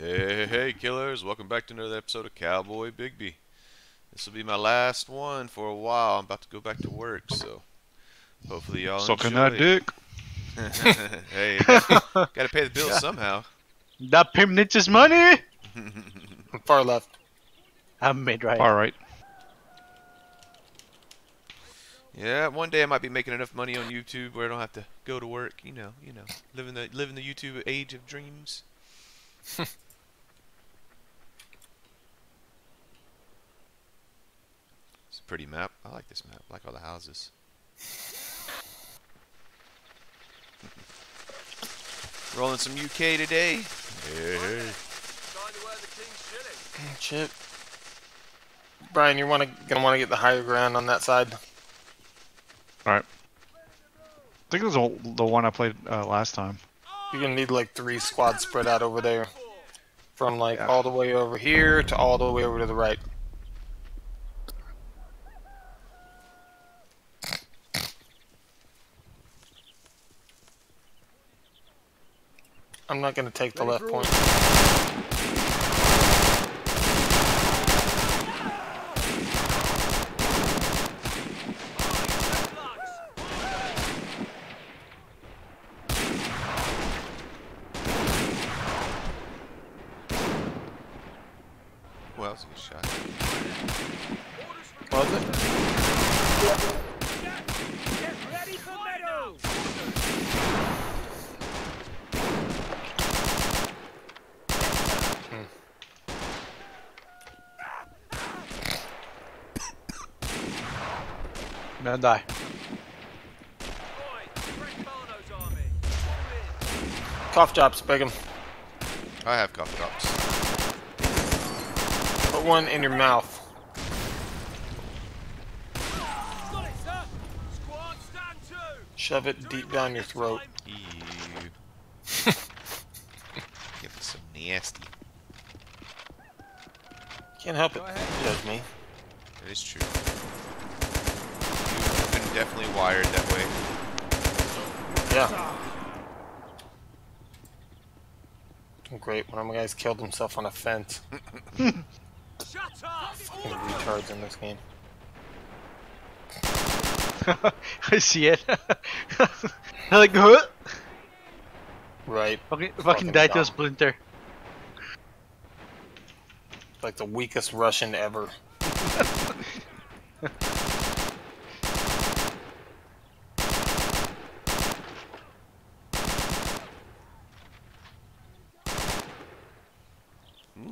Hey, hey, killers! Welcome back to another episode of Cowboy Bigby. This will be my last one for a while. I'm about to go back to work, so hopefully y'all Sucking enjoy. that dick. hey, got to pay the bills somehow. That pimp needs his money. Far left. I'm mid right. All right. Yeah, one day I might be making enough money on YouTube where I don't have to go to work. You know, you know, living the living the YouTube age of dreams. it's a pretty map. I like this map. I like all the houses. Rolling some UK today. Hey, hey. Shit. Brian, you wanna gonna wanna get the higher ground on that side. All right. I think it was the the one I played uh, last time. You're gonna need like three squads spread out over there. From like Yeah. all the way over here to all the way over to the right. I'm not gonna take the left point. Well, that was a good shot. Was it? I'm gonna die. Cough drops, big 'em. I have cough drops. Put one in your mouth. Shove it deep down your throat. Ew. Give us some nasty. Can't help it. Judge me. That is true. You've been definitely wired that way. Yeah. Great. One of my guys killed himself on a fence. Shut up! Fucking retards in this game. I see it. I like huh? Right. Fucking, fucking Fucking die to a splinter. Like the weakest Russian ever.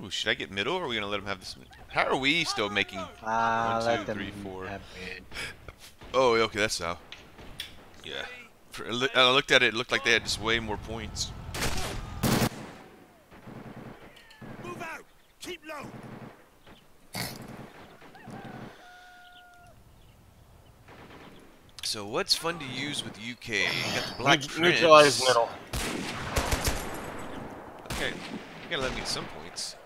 Ooh, should I get middle or are we gonna let him have this? How are we still making? Ah, One, let two, them three, four. Oh, okay, that's how. Yeah. For, I looked at it. It looked like they had just way more points. Move out! Keep low! So what's fun to use with UK? You got the Black Neut- Neutralize middle. Okay, you gotta let me get some points.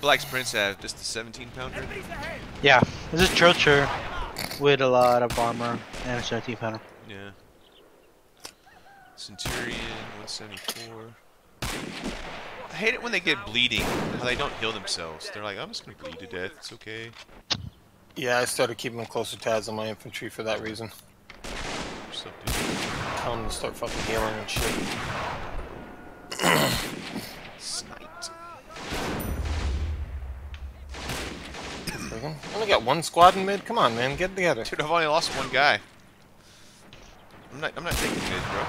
Black Prince have? Just the 17 pounder? Yeah, this is Churchill with a lot of armor and a 17 pounder. Yeah. Centurion, 174. I hate it when they get bleeding, how they don't heal themselves. They're like, I'm just gonna bleed to death, it's okay. Yeah, I started keeping them closer tabs on my infantry for that reason. Or something. Tell them to start fucking healing and shit. Friggin'. Only got one squad in mid? Come on, man, get together. Dude, I've only lost one guy. I'm not, I'm not taking mid, bro.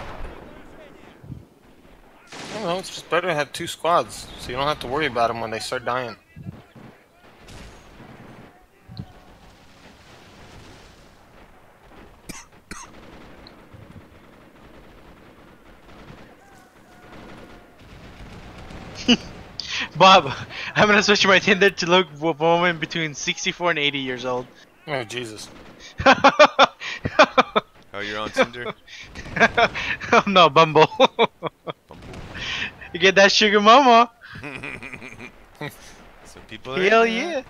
I don't know, it's just better to have two squads, so you don't have to worry about them when they start dying. Bob, I'm gonna switch my Tinder to look for a woman between 64 and 80 years old. Oh, Jesus. Oh, you're on Tinder? oh no, Bumble. you get that sugar mama. Some people there. Hell yeah.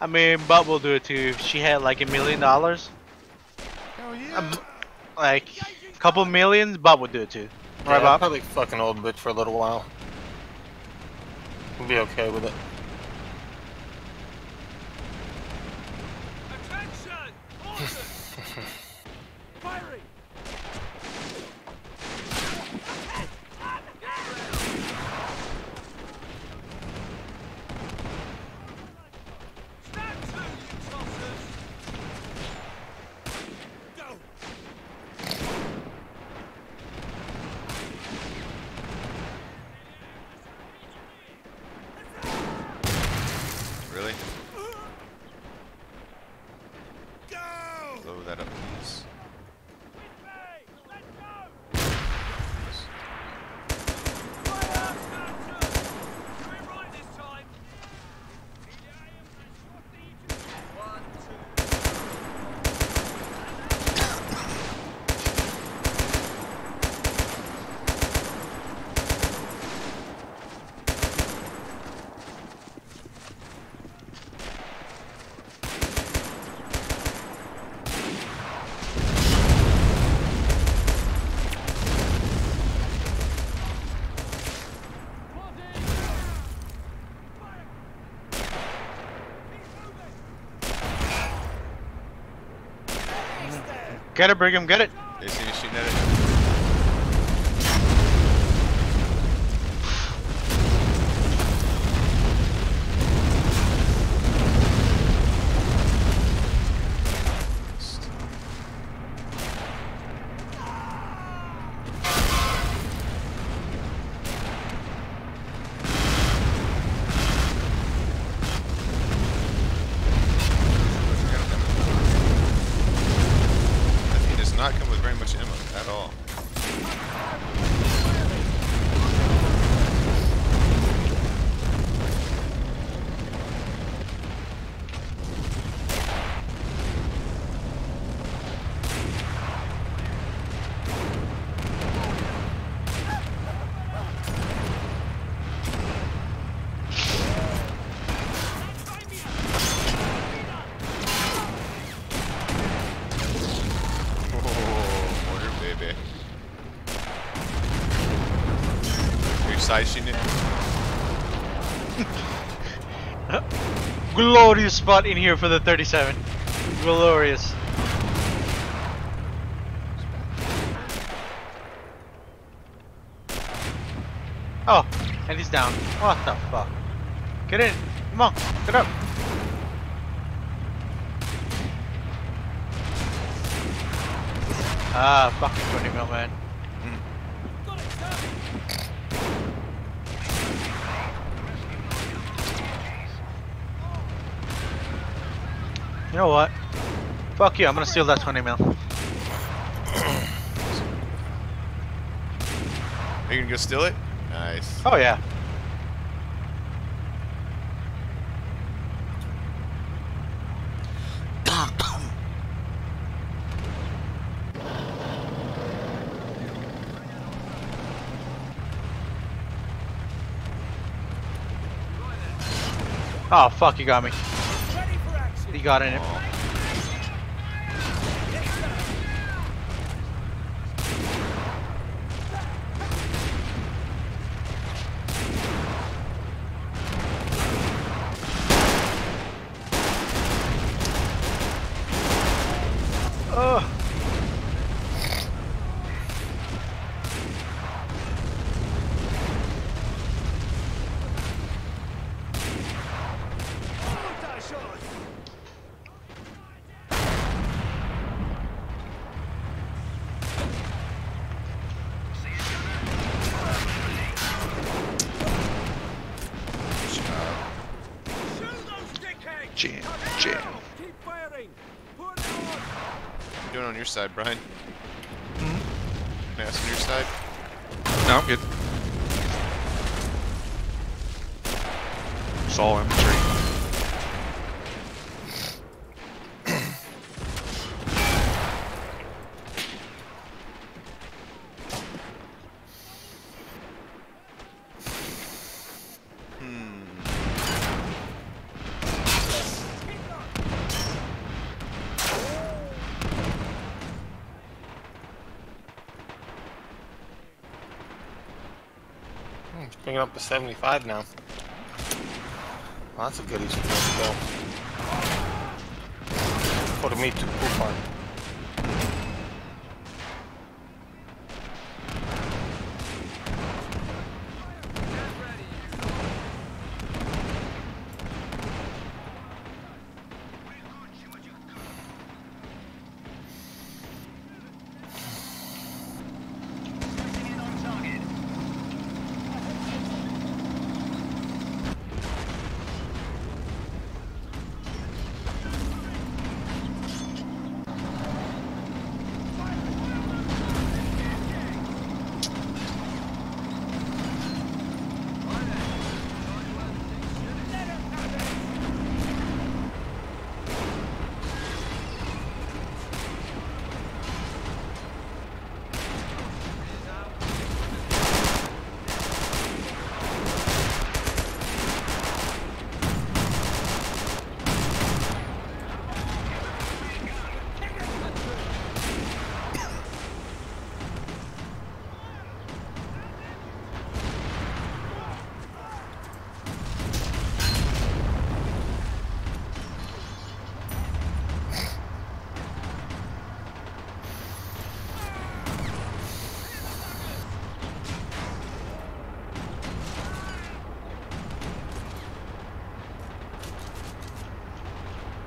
I mean, Bob will do it too. If she had like a million dollars, Oh yeah. um, like a couple millions, Bob would do it too. Yeah, Right, I'll Bob? probably fucking old bitch for a little while. We'll be okay with it. Really? Go! Blow that up, please. Get it, Brigham, get it. They see you shooting at it. It? Glorious spot in here for the 37. Glorious. Oh, and he's down. What the fuck? Get in. Come on, get up. Ah, fucking 20 mil, man. You know what? Fuck you, I'm gonna steal that 20 mil. Are you gonna go steal it? Nice. Oh yeah. Oh fuck, you got me. You got in it. Oh, Ugh. Multi-shot! good job. Shoot those dickheads! Jam, Come jam. on! Keep firing! Put it on! What you doing on your side, Brian? Hmm? Mass on your side? No, good. It's all infantry. Bringing up to 75 now. Lots of goodies for us to go. For me to poop on.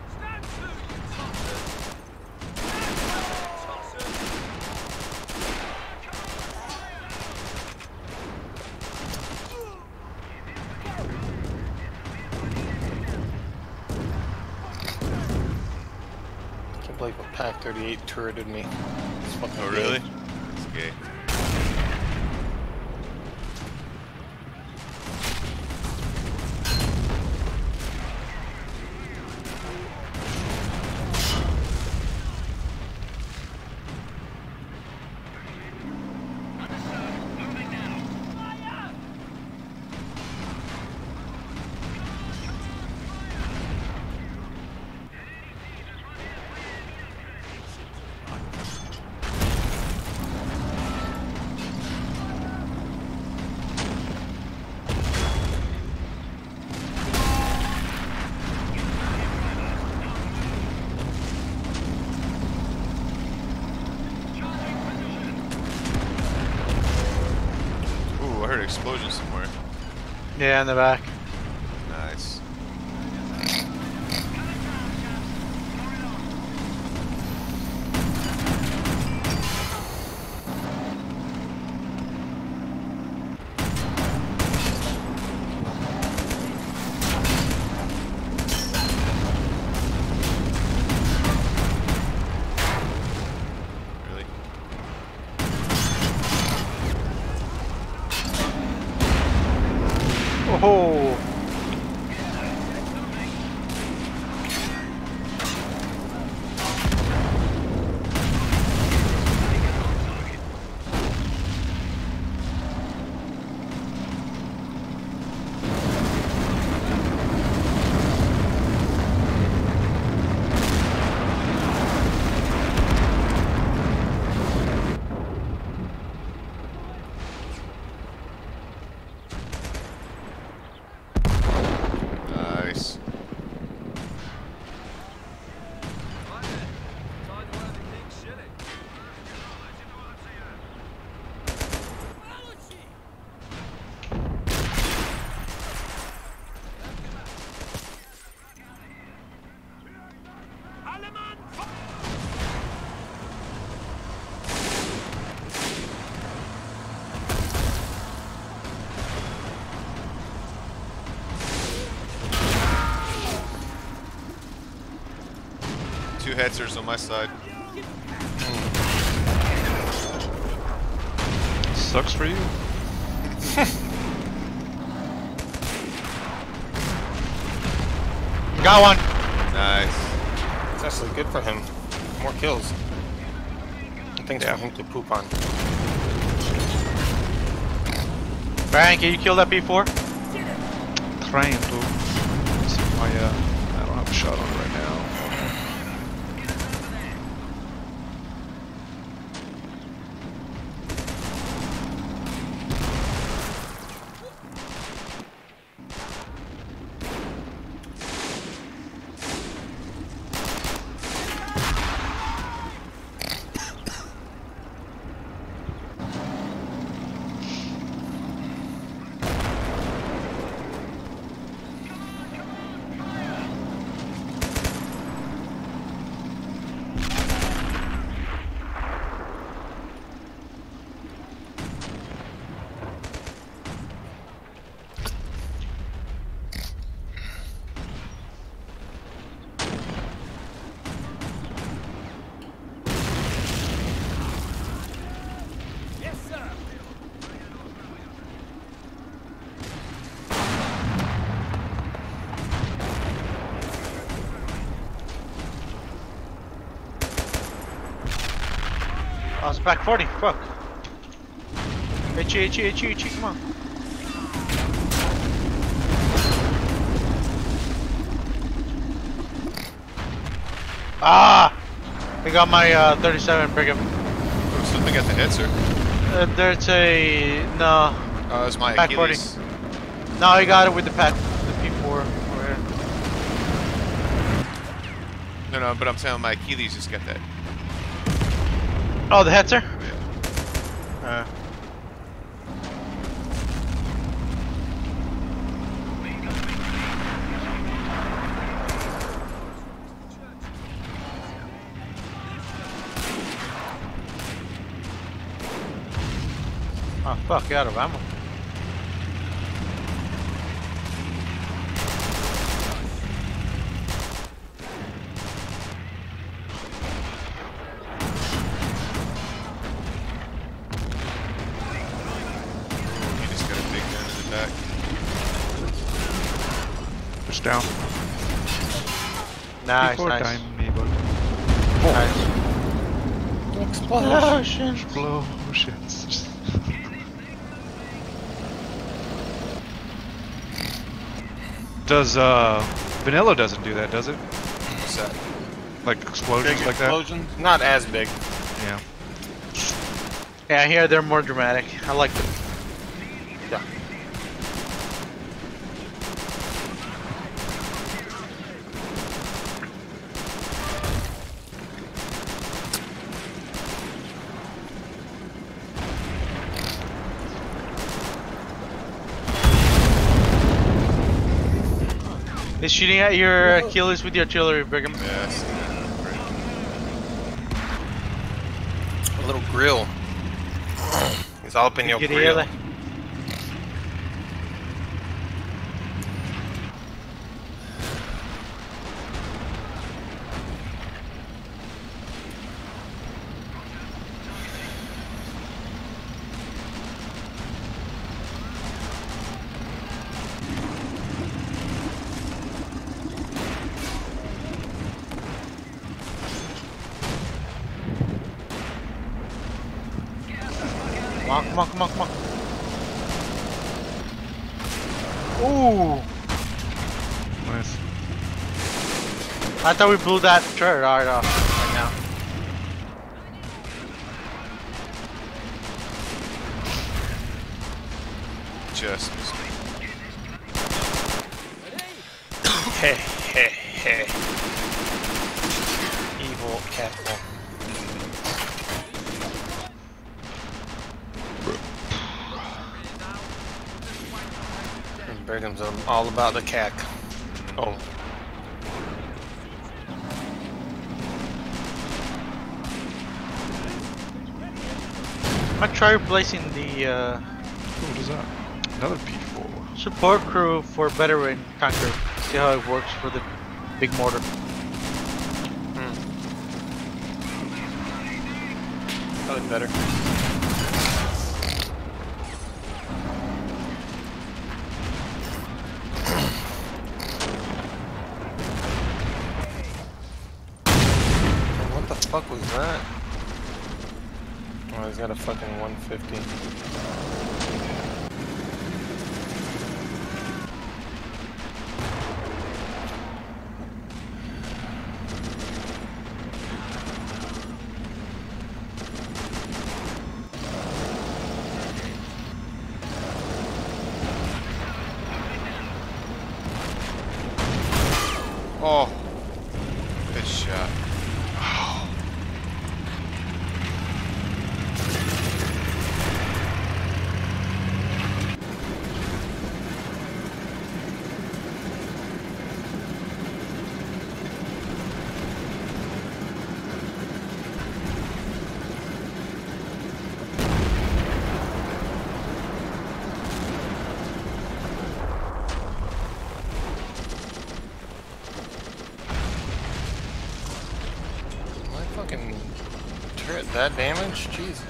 Stand to, you tossers! Tossers! Can't believe a Pak 38 turreted me. Oh, really? That's gay. Ooh, I heard an explosion somewhere. Yeah, in the back. Nice. Really? Oh, hetzers on my side. Sucks for you. got one. Nice. It's actually good for him. More kills. And Things Yeah. for him to poop on. Brian, can you kill that P4? Trying to. See my, uh, I don't have a shot on it right now. Pak 40. Fuck. HE, HE, HE, HE, come on. Ah! I got my uh, 37 Brigham. Oh, something got the head, sir. Uh, there's a. No. Oh, it's my Pak 40. Achilles. No, I got it with the pat. The P4 over here. No, no, but I'm saying my Achilles just got that. Oh, the sir? Uh. Oh fuck, out of ammo. He just got a big gun in the back. Push down. Nice, Before nice. time me, but Nice. Explosion. explosions. Does uh vanilla doesn't do that, does it? What's that? Like explosions Big like explosions. Not as big. Yeah. Yeah, here they're more dramatic. I like them. He's shooting at your Achilles with the artillery, Brigham. Yeah, I see that. A little grill. He's all up in your grill. here, Come on, come on, come on, come on. Ooh! Nice. I thought we blew that turret right off right now. Just. Hey, hey, hey. Evil. And Brigham's all about the cack. Oh. Might try replacing the uh, What is that? Another P4. support crew for veteran conquer. See how it works for the big mortar. Probably better. what the fuck was that? Got a fucking 150. Oh, good shot. My fucking turret that damage? Jesus.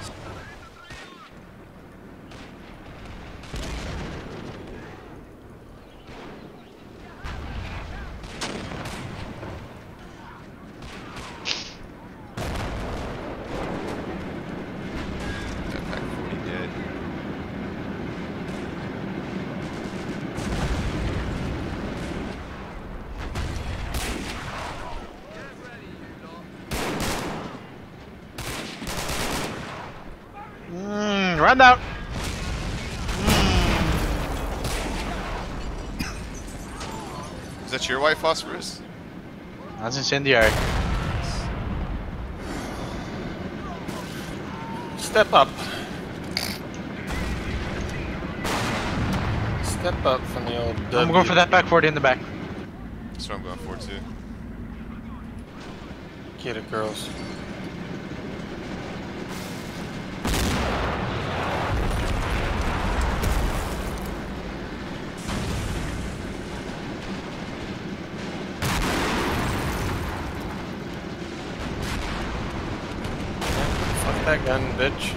Round out. Hmm. Is that your white phosphorus? That's incendiary. Step up. Step up from the old W. I'm going for that Pak 40 in the back. That's what I'm going for too. Get it, girls. Fuck that gun, bitch.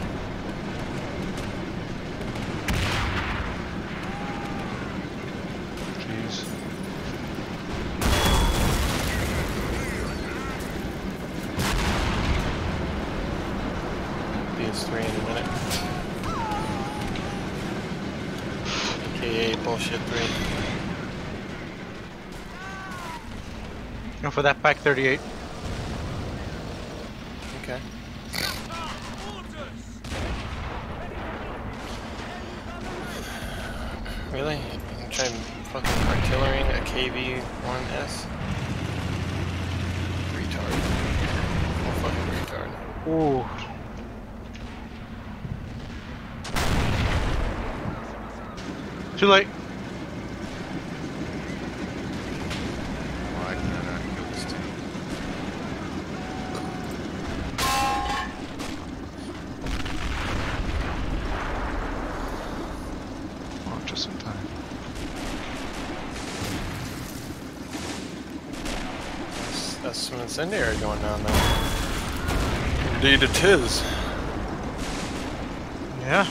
Jeez. PS3 in a minute. AKA bullshit 3. Going for that Pak 38. Okay. Orders! Really? I'm trying fucking artillerying a KV-1S? Retard. Oh, fucking retard. Ooh. Too late. Why can I not kill this team? Oh, just in time. That's, that's some incendiary going down there. Indeed it is. Yeah.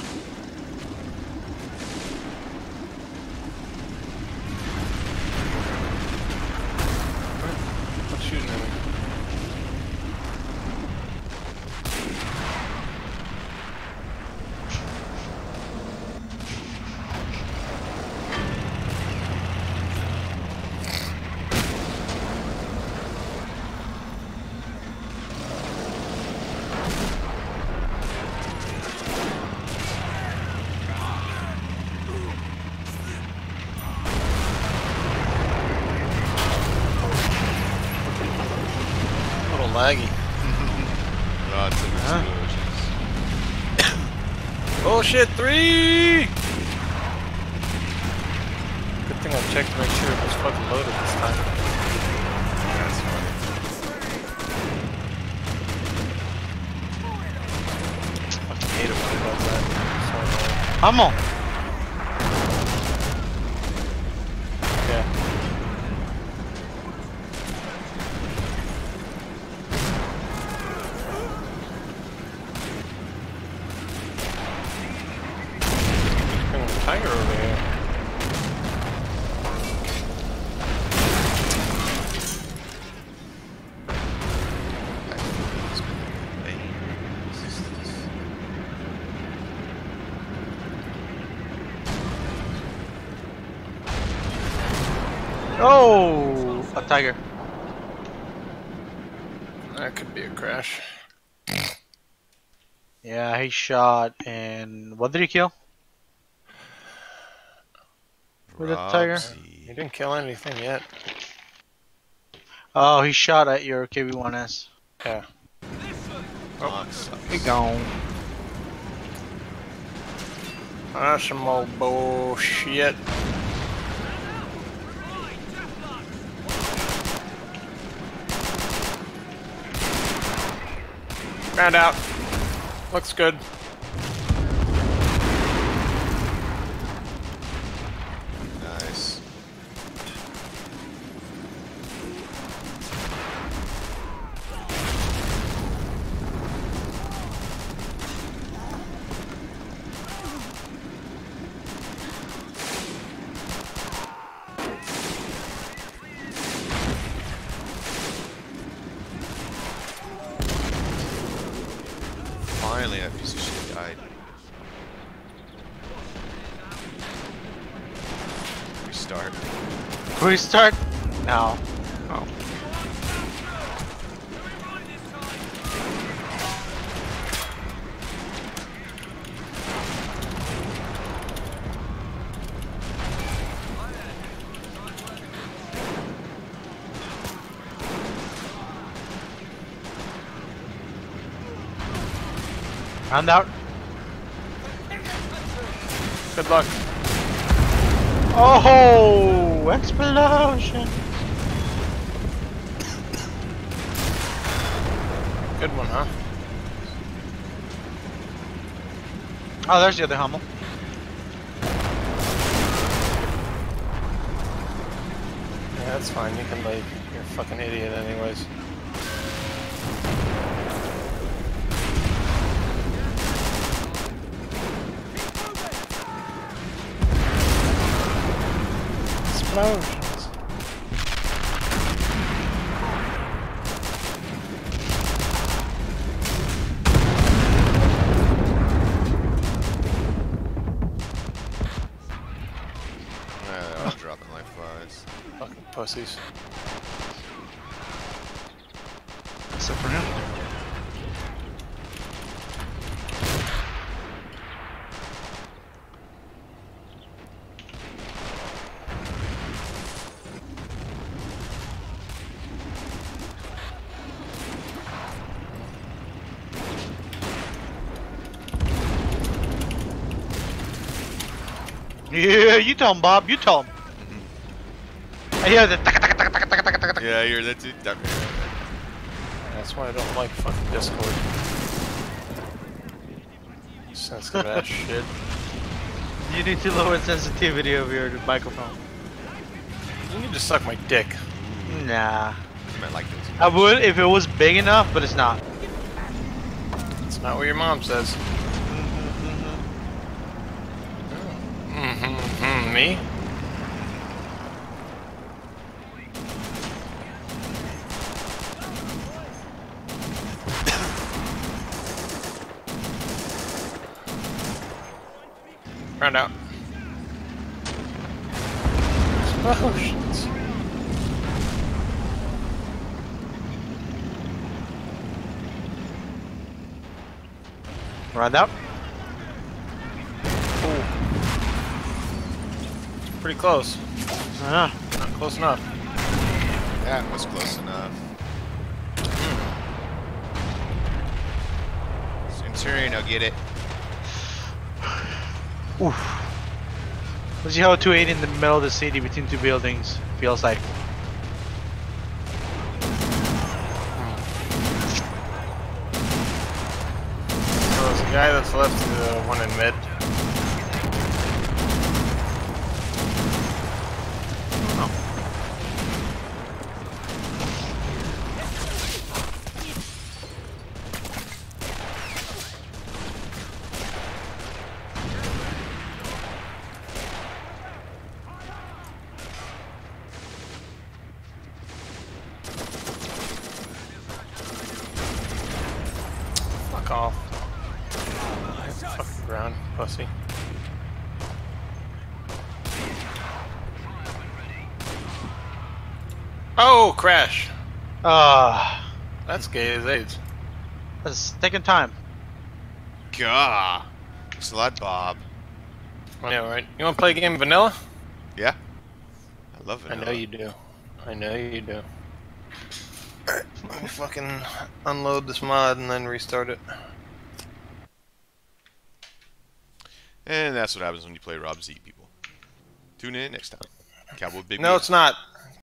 What's shooting at me? Laggy. Of Huh? explosions. Bullshit oh, three! Good thing I checked to make sure it was fucking loaded this time. That's funny. Fucking hate it when it does that. So Hummel. annoying. Yeah. Bring the tiger over here. I feel it's gonna be pain. Resistance. Oh, a tiger. That could be a crash. Yeah, he shot and what did he kill? With the tiger? He didn't kill anything yet. Oh, he shot at your KV-1S. Yeah. Oh, it sucks. He gone. That's some old bullshit. Round out. Looks good. we start now? Oh. Round out. Good luck. Oh! Explosion. Good one, huh? Oh, there's the other Hummel. Yeah, that's fine. You can leave. You're a fucking idiot, anyways. Explosions. Yeah, I was dropping like flies. Fucking pussies. Except for him. Yeah, you tell him, Bob. You tell him. I hear the. taka, taka, taka, taka, taka, taka, taka. Yeah, you're that too. That, That's why I don't like fucking Discord. Sensitive ass shit. You need to lower the sensitivity of your microphone. You need to suck my dick. Nah. I meant like this. I would if it was big enough, but it's not. It's not what your mom says. Me? Round out. Oh, Explosions. Round out. Pretty close. Ah. Not close enough. That was close enough. Centurion, I'll get it. Oof. Let's see how a 280 in the middle of the city between two buildings feels like. So there's a guy that's left to the one in mid. Fuck off. Hit the fucking ground, pussy. Oh, crash. Ah. That's gay as AIDS. That's taking time. Gah. Thanks a lot, Bob. I know, right? You want to play a game of vanilla? Yeah? I love it. I know you do. I know you do. Alright, let me fucking unload this mod and then restart it. And that's what happens when you play Robz, people. Tune in next time. Cowboy Big No, B. it's not.